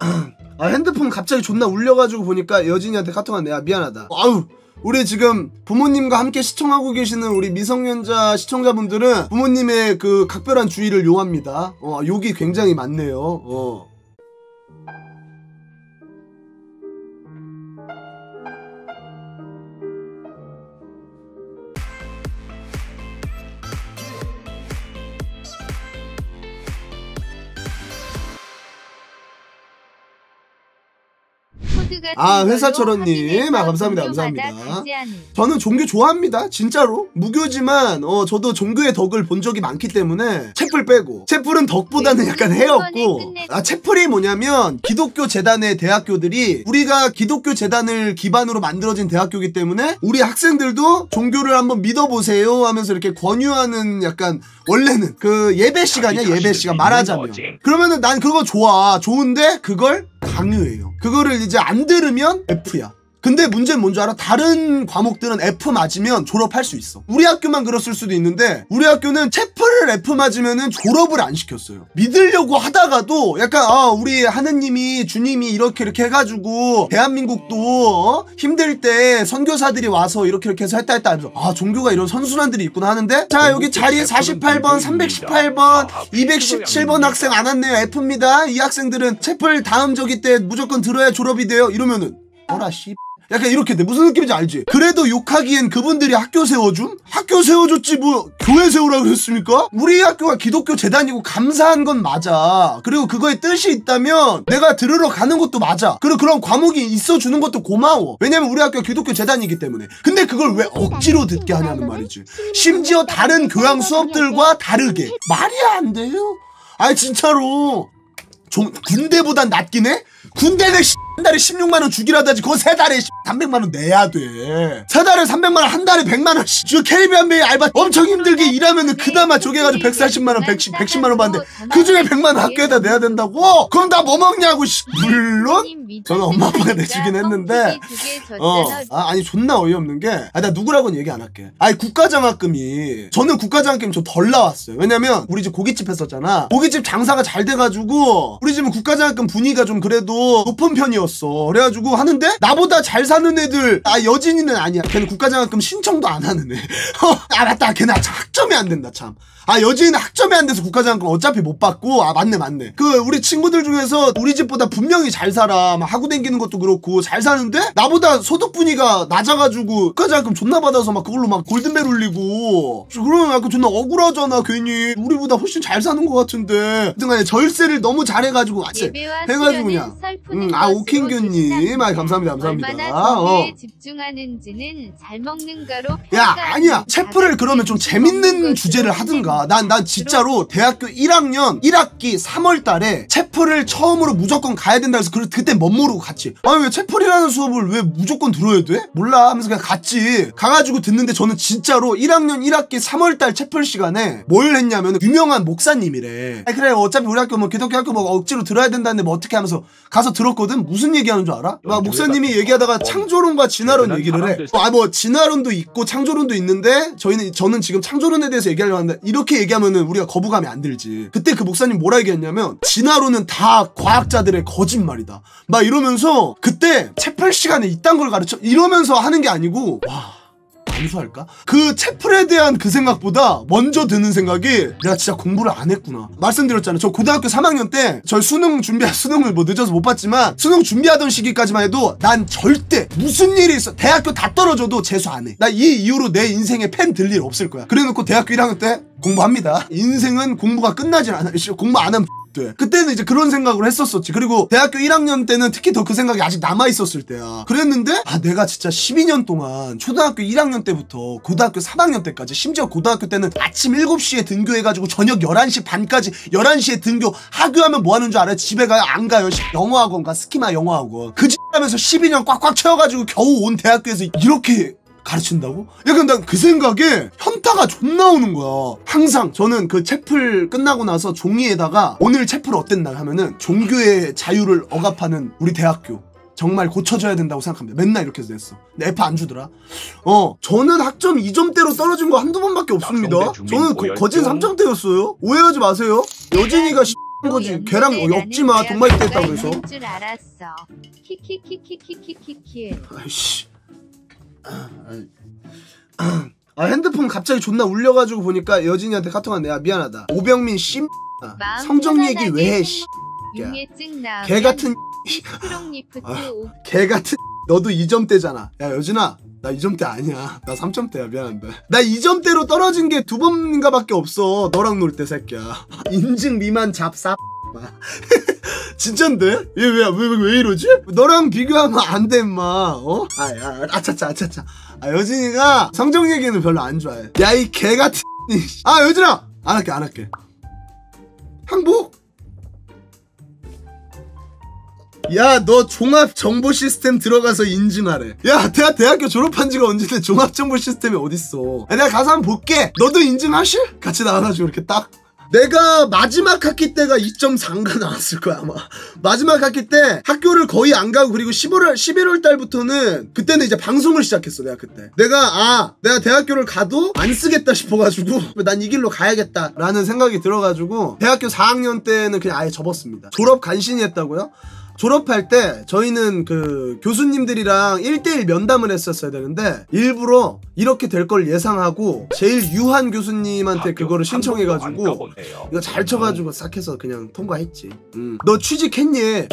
아 핸드폰 갑자기 존나 울려가지고 보니까 여진이한테 카톡 왔네 야 미안하다. 아우 우리 지금 부모님과 함께 시청하고 계시는 우리 미성년자 시청자분들은 부모님의 그 각별한 주의를 요합니다. 어 욕이 굉장히 많네요. 어 아, 회사철원님. 아, 감사합니다, 감사합니다. 저는 종교 좋아합니다. 진짜로. 무교지만 어 저도 종교의 덕을 본 적이 많기 때문에 채플 빼고. 채플은 덕보다는 네, 약간 해였고. 아 채플이 뭐냐면 기독교 재단의 대학교들이 우리가 기독교 재단을 기반으로 만들어진 대학교이기 때문에 우리 학생들도 종교를 한번 믿어보세요 하면서 이렇게 권유하는 약간 원래는 그 예배 시간이야 예배 시간 말하자면. 그러면은 난 그거 좋아. 좋은데 그걸 강요해요 그거를 이제 안 들으면 F야 근데 문제는 뭔지 알아? 다른 과목들은 F 맞으면 졸업할 수 있어. 우리 학교만 그랬을 수도 있는데 우리 학교는 채플을 F 맞으면은 졸업을 안 시켰어요. 믿으려고 하다가도 약간 아 우리 하느님이 주님이 이렇게 이렇게 해가지고 대한민국도 어? 힘들 때 선교사들이 와서 이렇게 이렇게 해서 했다 했다 하면서 아 종교가 이런 선순환들이 있구나 하는데 자 여기 자리 48번 318번 217번 학생 안 왔네요 F입니다. 이 학생들은 채플 다음 저기 때 무조건 들어야 졸업이 돼요. 이러면은 어라 씨 약간 이렇게 돼. 무슨 느낌인지 알지? 그래도 욕하기엔 그분들이 학교 세워줌? 학교 세워줬지 뭐 교회 세우라 그랬습니까? 우리 학교가 기독교 재단이고 감사한 건 맞아. 그리고 그거에 뜻이 있다면 내가 들으러 가는 것도 맞아. 그리고 그런 과목이 있어주는 것도 고마워. 왜냐면 우리 학교가 기독교 재단이기 때문에. 근데 그걸 왜 억지로 듣게 하냐는 말이지. 심지어 다른 교양 수업들과 다르게. 말이 안 돼요? 아니 진짜로. 좀 군대보단 낫긴 해? 군대는 한 달에 16만원 주기라도 하지 그거 세 달에 300만원 내야 돼세 달에 300만원 한 달에 100만원 저 캐리비안 베이 알바 엄청 힘들게 일하면은 그나마 저기 해가지고 140만원 110, 110만원 받는데 그 중에 100만원 학교에다 내야 된다고? 그럼 나 뭐 먹냐고 씨. 물론 저는 엄마 아빠가 내주긴 했는데 어, 아, 아니 존나 어이없는 게, 아, 나 누구라고는 얘기 안 할게. 아니 국가장학금이 저는 국가장학금 좀덜 나왔어요. 왜냐면 우리 집 고깃집 했었잖아. 고깃집 장사가 잘 돼가지고 우리 집은 국가장학금 분위기가 좀 그래도 높은 편이었어. 그래가지고 하는데 나보다 잘 사는 애들, 아 여진이는 아니야. 걔는 국가장학금 신청도 안 하는 애. 아 맞다, 걔는 학점이 안 된다 참. 아 여진이는 학점이 안 돼서 국가장학금 어차피 못 받고 아 맞네 맞네. 그 우리 친구들 중에서 우리 집보다 분명히 잘 살아. 막 하고 댕기는 것도 그렇고 잘 사는데 나보다 소득 분위기가 낮아가지고 국가장학금 존나 받아서 막 그걸로 막 골든벨 울리고. 그러면 약간 존나 억울하잖아 괜히. 우리보다 훨씬 잘 사는 것 같은데. 등간에 절세를 너무 잘해가지고 아, 해가지고 그냥. 음, 아 오 킹규님 아 감사합니다 감사합니다. 얼마나 어. 에 집중하는지는 잘 먹는 거로 야 아니야. 체프를 그러면 좀 재밌는 주제를 하든가. 난난 진짜로 대학교 1학년 1학기 3월 달에 체프를 처음으로 무조건 가야 된다 해서 그, 그때 멋 모르고 갔지. 아니 왜 체프이라는 수업을 왜 무조건 들어야 돼? 몰라 하면서 그냥 갔지. 가가지고 듣는데 저는 진짜로 1학년 1학기 3월 달 체플 시간에 뭘 했냐면 유명한 목사님이래. 아니 그래 어차피 우리 학교 뭐 기독교 학교 뭐 억지로 들어야 된다는데 뭐 어떻게 하면서 가서 들었거든? 무슨 얘기하는 줄 알아? 막 목사님이 얘기하다가 창조론과 진화론 얘기를 해 아 뭐 진화론도 있고 창조론도 있는데 저희는 저는 지금 창조론에 대해서 얘기하려고 하는데 이렇게 얘기하면은 우리가 거부감이 안 들지. 그때 그 목사님 뭐라 얘기했냐면 진화론은 다 과학자들의 거짓말이다. 막 이러면서 그때 채플 시간에 이딴 걸 가르쳐 이러면서 하는 게 아니고 와. 감수할까? 그 채플에 대한 그 생각보다 먼저 드는 생각이 내가 진짜 공부를 안 했구나. 말씀드렸잖아요. 저 고등학교 3학년 때 저희 수능 준비 수능을 뭐 늦어서 못 봤지만 수능 준비하던 시기까지만 해도 난 절대 무슨 일이 있어 대학교 다 떨어져도 재수 안 해. 나 이 이후로 내 인생에 펜 들 일 없을 거야. 그래놓고 대학교 1학년 때 공부합니다. 인생은 공부가 끝나질 않아. 씨, 공부 안 하면 돼. 그때는 이제 그런 생각을 했었었지. 그리고 대학교 1학년 때는 특히 더 그 생각이 아직 남아있었을 때야. 그랬는데, 아, 내가 진짜 12년 동안 초등학교 1학년 때부터 고등학교 3학년 때까지, 심지어 고등학교 때는 아침 7시에 등교해가지고 저녁 11시 반까지 11시에 등교, 하교하면 뭐 하는 줄 알아요? 집에 가요? 안 가요? 씨, 영어학원 가, 스키마 영어학원. 그집 하면서 12년 꽉꽉 채워가지고 겨우 온 대학교에서 이렇게 가르친다고? 약간 난 그 생각에 현타가 존나 오는 거야. 항상 저는 그 채플 끝나고 나서 종이에다가 오늘 채플 어땠나 하면은 종교의 자유를 억압하는 우리 대학교 정말 고쳐줘야 된다고 생각합니다. 맨날 이렇게 해서 냈어. 근데 F 안 주더라. 어, 저는 학점 2점대로 떨어진 거 한두 번밖에 없습니다. 저는 거, 거진 3점대였어요. 오해하지 마세요. 여진이가 씨 거지. 걔랑 엮지마. 동마이 때 했다고 해서. 아이씨. 아, 핸드폰 갑자기 존나 울려가지고 보니까 여진이한테 카톡 왔네. 야 미안하다. 오병민 씨. 아, 성적 얘기 왜 해? 씨. 야. 융해증 나. 개 같은 아. 오. 개 같은 너도 2점대잖아. 야 여진아. 나 2점대 아니야. 나 3점대야. 미안한데. 나 2점대로 떨어진 게 두 번인가 밖에 없어. 너랑 놀 때 새끼야. 인증 미만 잡사. 진짠데? 얘 왜 왜 왜 이러지? 너랑 비교하면 안 돼, 임마. 어? 아, 야, 아차차, 아차차. 아, 여진이가 성적 얘기는 별로 안 좋아해. 야, 이 개 같은. 이 씨. 아, 여진아! 안 할게, 안 할게. 항복? 야, 너 종합 정보 시스템 들어가서 인증하래. 야, 대학 대학교 졸업한 지가 언제인데 종합 정보 시스템이 어딨어? 야, 내가 가서 한번 볼게. 너도 인증하실? 같이 나와가지고 이렇게 딱. 내가 마지막 학기 때가 2.4인가 나왔을 거야 아마. 마지막 학기 때 학교를 거의 안 가고 그리고 15월 11월 달부터는 그때는 이제 방송을 시작했어 내가 그때. 내가 아 내가 대학교를 가도 안 쓰겠다 싶어가지고 난 이 길로 가야겠다 라는 생각이 들어가지고 대학교 4학년 때는 그냥 아예 접었습니다. 졸업 간신히 했다고요? 졸업할 때 저희는 그 교수님들이랑 1대1 면담을 했었어야 되는데 일부러 이렇게 될 걸 예상하고 제일 유한 교수님한테 그거를 신청해가지고 이거 잘 쳐가지고 싹 해서 그냥 통과했지. 음. 너 취직했니?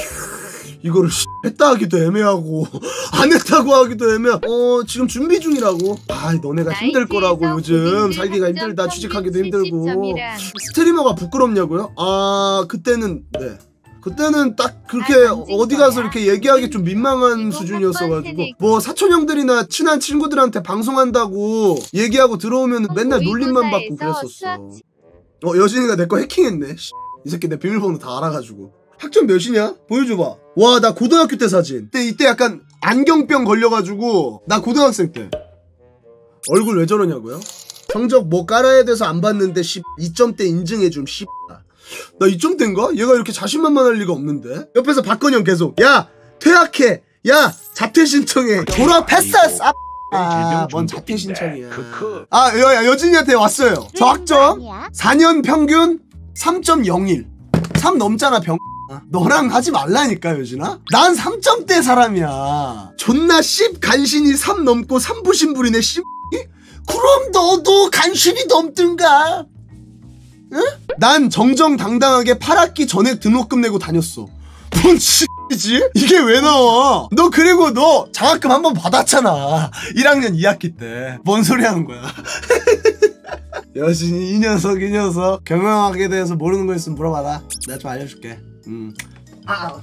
이거를 씨, 했다 하기도 애매하고 안 했다고 하기도 애매하고 어 지금 준비 중이라고 아 너네가 힘들 거라고 요즘 살기가 힘들다 취직하기도 힘들고 스트리머가 부끄럽냐고요? 아 그때는 네 그때는 딱 그렇게 아, 어디 가서? 이렇게 얘기하기 좀 민망한 이거 수준이었어가지고. 뭐 사촌 형들이나 친한 친구들한테 방송한다고 얘기하고 들어오면 맨날 놀림만 받고 그랬었어. 어 여진이가 내 거 해킹했네. 씨. 이 새끼 내 비밀번호 다 알아가지고. 학점 몇이냐? 보여줘봐. 와 나 고등학교 때 사진. 그때 이때 약간 안경병 걸려가지고 나 고등학생 때. 얼굴 왜 저러냐고요? 성적 뭐 깔아야 돼서 안 봤는데 씨 2점대 인증해줌 씨. 나 2점대인가? 얘가 이렇게 자신만만할 리가 없는데. 옆에서 박건영 계속 야 퇴학해. 야 자퇴 신청해. 졸업했어. 쌉. 아, 뭔 자퇴 신청이야. 아, 여, 여- 여진이한테 왔어요. 저 학점 4년 평균 3.01. 3 넘잖아, 병. 너랑 하지 말라니까, 여진아. 난 3점대 사람이야. 존나 씹 간신히 3 넘고 3부신불이네, 씹. 그럼 너도 간신히 넘든가. 응? 난 정정당당하게 8학기 전에 등록금 내고 다녔어. 뭔 X지? 이게 왜 나와? 너 그리고 너 장학금 한 번 받았잖아. 1학년 2학기 때. 뭔 소리 하는 거야? 여신이 이 녀석 이 녀석 경영학에 대해서 모르는 거 있으면 물어봐라. 내가 좀 알려줄게. 음. 아,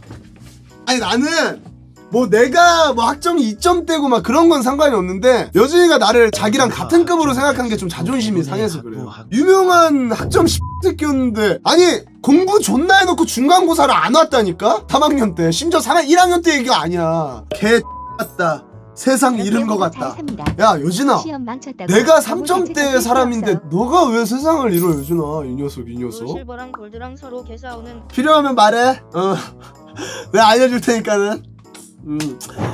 아니 나는 뭐 내가 뭐 학점이 2점대고 막 그런 건 상관이 없는데 여진이가 나를 자기랑 같은 급으로 생각한 게 좀 자존심이 상해서 그래요. 유명한 학점 10 새끼였는데 아니 공부 존나 해놓고 중간고사를 안 왔다니까? 3학년 때 심지어 3학 1학년 때 얘기가 아니야. 개 같다. 세상 잃은 것 같다. 야 여진아 내가 3점대 사람인데 너가 왜 세상을 잃어 여진아 이 녀석 이 녀석 필요하면 말해 어 내가 알려줄 테니까는 Mm.